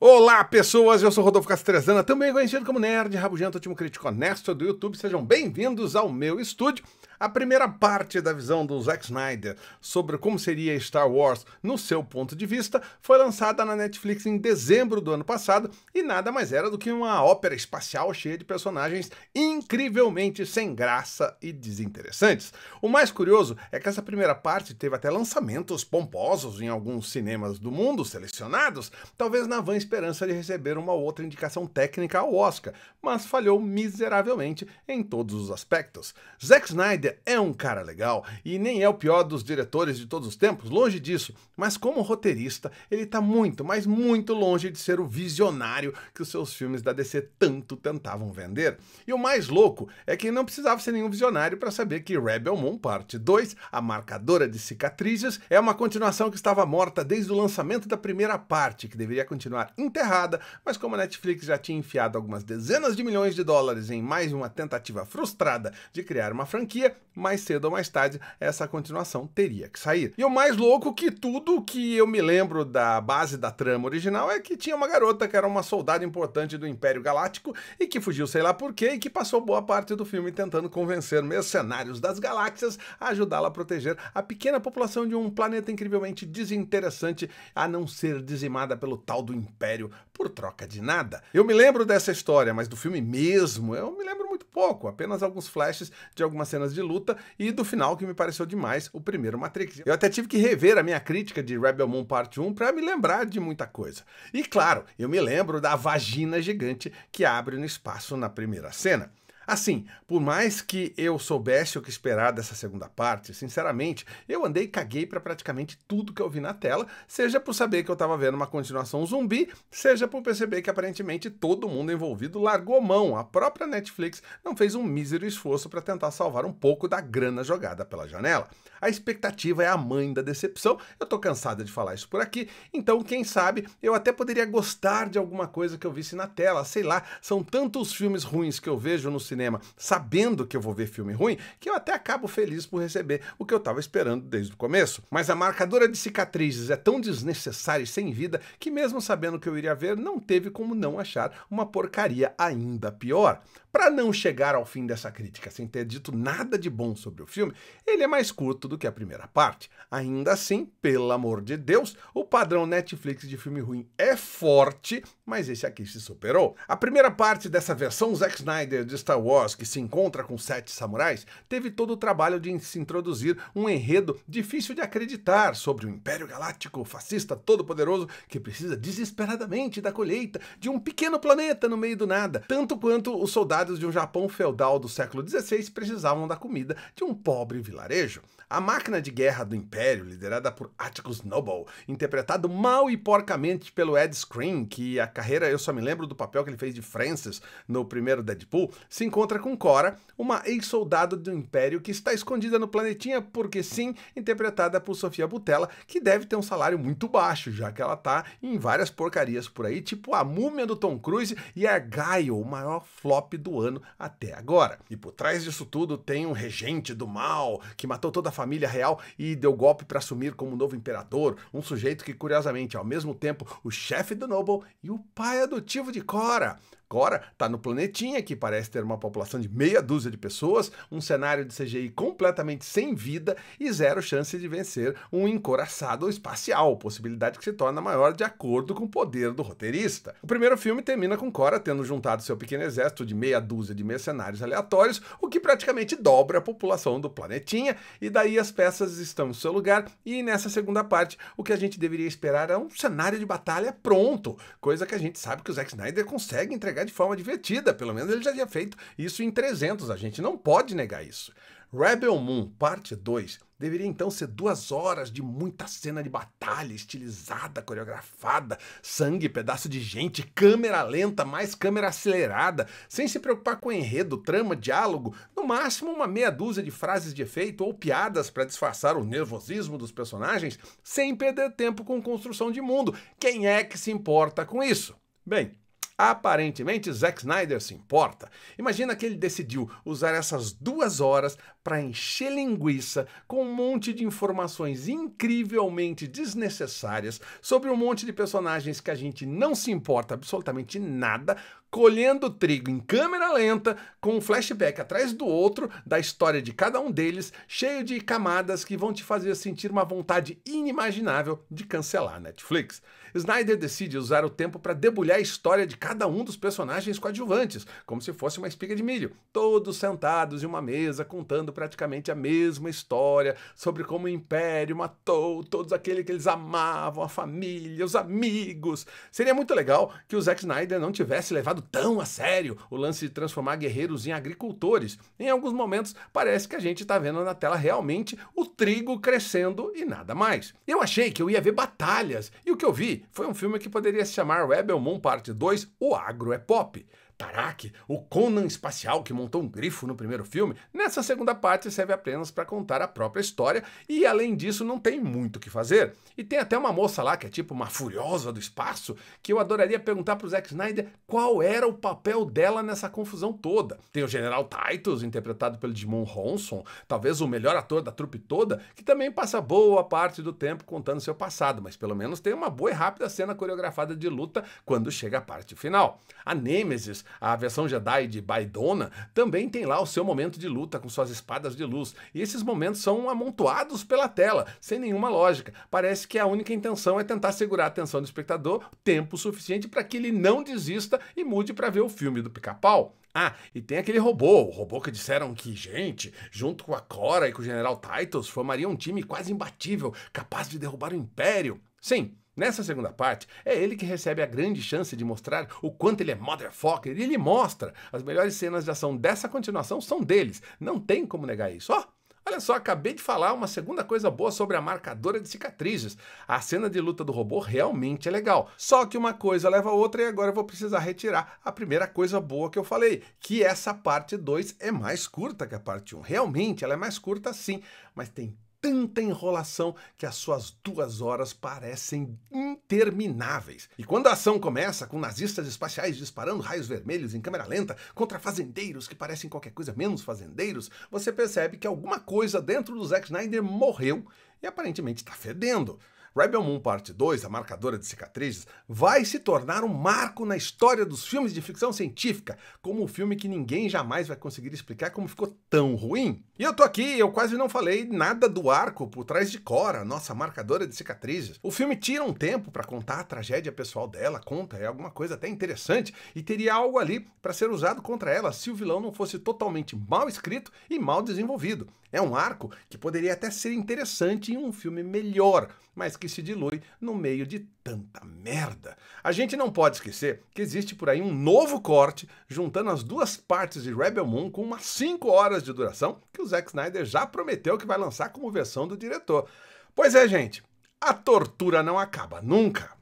Olá, pessoas! Eu sou Rodolfo Castrezana, também conhecido como Nerd Rabugento, último crítico honesto do YouTube. Sejam bem-vindos ao meu estúdio. A primeira parte da visão do Zack Snyder sobre como seria Star Wars no seu ponto de vista foi lançada na Netflix em dezembro do ano passado e nada mais era do que uma ópera espacial cheia de personagens incrivelmente sem graça e desinteressantes. O mais curioso é que essa primeira parte teve até lançamentos pomposos em alguns cinemas do mundo selecionados, talvez na vã esperança de receber uma outra indicação técnica ao Oscar, mas falhou miseravelmente em todos os aspectos. Zack Snyder é um cara legal e nem é o pior dos diretores de todos os tempos, longe disso, mas como roteirista, ele tá muito, mas muito longe de ser o visionário que os seus filmes da DC tanto tentavam vender. E o mais louco é que não precisava ser nenhum visionário para saber que Rebel Moon Parte 2, a marcadora de cicatrizes, é uma continuação que estava morta desde o lançamento da primeira parte, que deveria continuar enterrada, mas como a Netflix já tinha enfiado algumas dezenas de milhões de dólares em mais uma tentativa frustrada de criar uma franquia, mais cedo ou mais tarde essa continuação teria que sair. E o mais louco que tudo que eu me lembro da base da trama original é que tinha uma garota que era uma soldada importante do Império Galáctico e que fugiu sei lá por quê e que passou boa parte do filme tentando convencer mercenários das galáxias a ajudá-la a proteger a pequena população de um planeta incrivelmente desinteressante a não ser dizimada pelo tal do Império por troca de nada. Eu me lembro dessa história, mas do filme mesmo eu me lembro pouco, apenas alguns flashes de algumas cenas de luta e do final que me pareceu demais, o primeiro Matrix. Eu até tive que rever a minha crítica de Rebel Moon Parte 1 para me lembrar de muita coisa. E claro, eu me lembro da vagina gigante que abre no espaço na primeira cena. Assim, por mais que eu soubesse o que esperar dessa segunda parte, sinceramente, eu andei e caguei para praticamente tudo que eu vi na tela, seja por saber que eu estava vendo uma continuação zumbi, seja por perceber que aparentemente todo mundo envolvido largou mão. A própria Netflix não fez um mísero esforço para tentar salvar um pouco da grana jogada pela janela. A expectativa é a mãe da decepção. Eu tô cansada de falar isso por aqui, então quem sabe eu até poderia gostar de alguma coisa que eu visse na tela, sei lá, são tantos filmes ruins que eu vejo no cinema cinema sabendo que eu vou ver filme ruim, que eu até acabo feliz por receber o que eu estava esperando desde o começo. Mas a marcadora de cicatrizes é tão desnecessária e sem vida que, mesmo sabendo que eu iria ver, não teve como não achar uma porcaria ainda pior. Para não chegar ao fim dessa crítica sem ter dito nada de bom sobre o filme, ele é mais curto do que a primeira parte. Ainda assim, pelo amor de Deus, o padrão Netflix de filme ruim é forte, mas esse aqui se superou. A primeira parte dessa versão Zack Snyder de Star Wars, que se encontra com sete samurais, teve todo o trabalho de se introduzir um enredo difícil de acreditar sobre o Império Galáctico fascista todo-poderoso que precisa desesperadamente da colheita de um pequeno planeta no meio do nada, tanto quanto os soldados de um Japão feudal do século XVI precisavam da comida de um pobre vilarejo. A máquina de guerra do Império, liderada por Atticus Noble, interpretado mal e porcamente pelo Ed Skrein, que a carreira eu só me lembro do papel que ele fez de Francis no primeiro Deadpool, se encontra com Cora, uma ex-soldado do Império que está escondida no planetinha porque sim, interpretada por Sofia Butella, que deve ter um salário muito baixo, já que ela tá em várias porcarias por aí, tipo a múmia do Tom Cruise e Argyle, o maior flop do ano até agora. E por trás disso tudo tem um regente do mal que matou toda a família real e deu golpe para assumir como novo imperador, um sujeito que curiosamente é ao mesmo tempo o chefe do Noble e o pai adotivo de Cora. Cora está no planetinha, que parece ter uma população de meia dúzia de pessoas, um cenário de CGI completamente sem vida e zero chance de vencer um encoraçado espacial, possibilidade que se torna maior de acordo com o poder do roteirista. O primeiro filme termina com Cora tendo juntado seu pequeno exército de meia dúzia de mercenários aleatórios, o que praticamente dobra a população do planetinha, e daí as peças estão no seu lugar, e nessa segunda parte o que a gente deveria esperar é um cenário de batalha pronto, coisa que a gente sabe que o Zack Snyder consegue entregar de forma divertida. Pelo menos ele já tinha feito isso em 300. A gente não pode negar isso. Rebel Moon, parte 2, deveria então ser duas horas de muita cena de batalha, estilizada, coreografada, sangue, pedaço de gente, câmera lenta, mais câmera acelerada, sem se preocupar com enredo, trama, diálogo, no máximo uma meia dúzia de frases de efeito ou piadas para disfarçar o nervosismo dos personagens, sem perder tempo com construção de mundo. Quem é que se importa com isso? Bem, Aparentemente, Zack Snyder se importa. Imagina que ele decidiu usar essas duas horas para encher linguiça com um monte de informações incrivelmente desnecessárias sobre um monte de personagens que a gente não se importa absolutamente nada, colhendo trigo em câmera lenta, com um flashback atrás do outro da história de cada um deles, cheio de camadas que vão te fazer sentir uma vontade inimaginável de cancelar Netflix. Snyder decide usar o tempo para debulhar a história de cada um dos personagens coadjuvantes, como se fosse uma espiga de milho, todos sentados em uma mesa contando praticamente a mesma história sobre como o Império matou todos aqueles que eles amavam, a família, os amigos. Seria muito legal que o Zack Snyder não tivesse levado tão a sério o lance de transformar guerreiros em agricultores. Em alguns momentos parece que a gente está vendo na tela realmente o trigo crescendo e nada mais. Eu achei que eu ia ver batalhas e o que eu vi foi um filme que poderia se chamar Rebel Moon Parte 2, O Agro é Pop. Tarak, o Conan espacial que montou um grifo no primeiro filme, nessa segunda parte serve apenas para contar a própria história e, além disso, não tem muito o que fazer. E tem até uma moça lá que é tipo uma furiosa do espaço que eu adoraria perguntar para o Zack Snyder qual era o papel dela nessa confusão toda. Tem o General Titus, interpretado pelo Jimon Ronson, talvez o melhor ator da trupe toda, que também passa boa parte do tempo contando seu passado, mas pelo menos tem uma boa e rápida cena coreografada de luta quando chega a parte final. A Nemesis a versão Jedi de Baidona, também tem lá o seu momento de luta com suas espadas de luz. E esses momentos são amontoados pela tela, sem nenhuma lógica. Parece que a única intenção é tentar segurar a atenção do espectador tempo suficiente para que ele não desista e mude para ver o filme do pica-pau. Ah, e tem aquele robô, o robô que disseram que, gente, junto com a Cora e com o General Titus, formaria um time quase imbatível, capaz de derrubar o Império. Sim, Nessa segunda parte, é ele que recebe a grande chance de mostrar o quanto ele é motherfucker, e ele mostra. As melhores cenas de ação dessa continuação são deles. Não tem como negar isso. Ó, oh, Olha só, acabei de falar uma segunda coisa boa sobre a marcadora de cicatrizes. A cena de luta do robô realmente é legal. Só que uma coisa leva a outra e agora eu vou precisar retirar a primeira coisa boa que eu falei, que essa parte 2 é mais curta que a parte 1. Um. Realmente, ela é mais curta sim, mas tem tanta enrolação que as suas duas horas parecem intermináveis. E quando a ação começa, com nazistas espaciais disparando raios vermelhos em câmera lenta contra fazendeiros que parecem qualquer coisa menos fazendeiros, você percebe que alguma coisa dentro do Zack Snyder morreu e aparentemente está fedendo. Rebel Moon Parte 2, a marcadora de cicatrizes, vai se tornar um marco na história dos filmes de ficção científica, como um filme que ninguém jamais vai conseguir explicar como ficou tão ruim. E eu tô aqui, eu quase não falei nada do arco por trás de Cora, nossa marcadora de cicatrizes. O filme tira um tempo para contar a tragédia pessoal dela, conta, é alguma coisa até interessante, e teria algo ali para ser usado contra ela se o vilão não fosse totalmente mal escrito e mal desenvolvido. É um arco que poderia até ser interessante em um filme melhor, mas que se dilui no meio de tanta merda. A gente não pode esquecer que existe por aí um novo corte juntando as duas partes de Rebel Moon com umas 5 horas de duração que o Zack Snyder já prometeu que vai lançar como versão do diretor. Pois é, gente, a tortura não acaba nunca.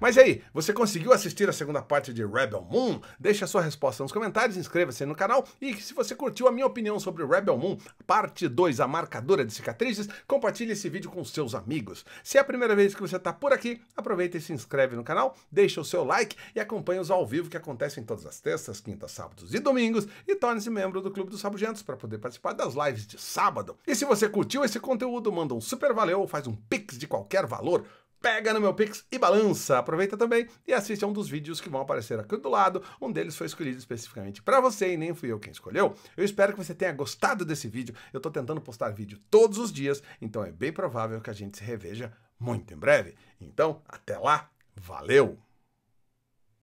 Mas e aí, você conseguiu assistir a segunda parte de Rebel Moon? Deixe a sua resposta nos comentários, inscreva-se no canal e se você curtiu a minha opinião sobre Rebel Moon, parte 2, a marcadora de cicatrizes, compartilhe esse vídeo com seus amigos. Se é a primeira vez que você está por aqui, aproveita e se inscreve no canal, deixa o seu like e acompanhe os ao vivo que acontecem todas as terças, quintas, sábados e domingos e torne-se membro do Clube dos Sabugentos para poder participar das lives de sábado. E se você curtiu esse conteúdo, manda um super valeu ou faz um pix de qualquer valor pega no meu Pix e balança. Aproveita também e assiste a um dos vídeos que vão aparecer aqui do lado. Um deles foi escolhido especificamente para você e nem fui eu quem escolheu. Eu espero que você tenha gostado desse vídeo. Eu estou tentando postar vídeo todos os dias, então é bem provável que a gente se reveja muito em breve. Então, até lá, valeu!